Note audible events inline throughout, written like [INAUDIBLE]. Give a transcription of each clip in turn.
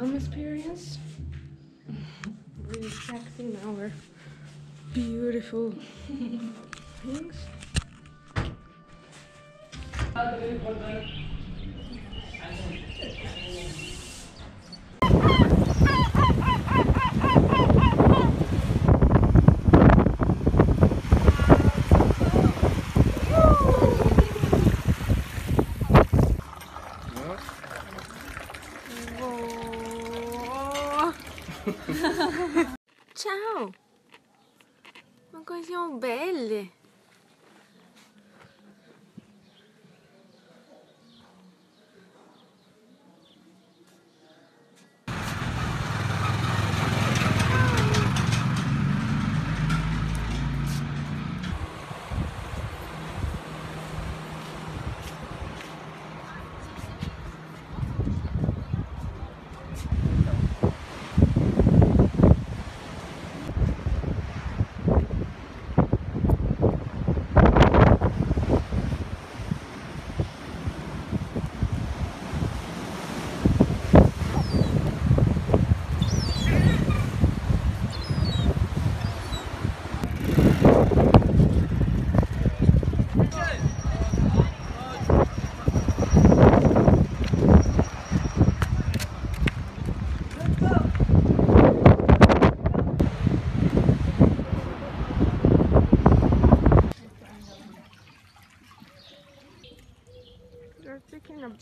calm experience. Relaxing our beautiful things. [LAUGHS] Ciao! Ma come siamo belle!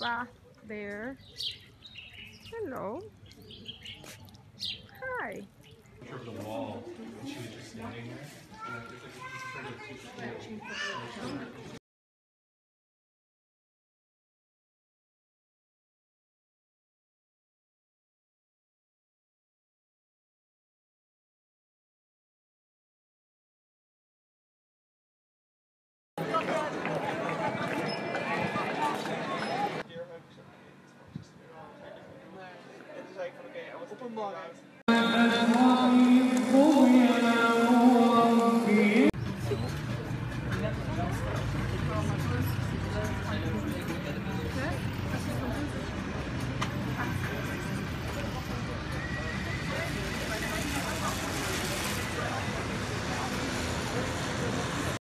Bath there. Hello. Hi. blogger.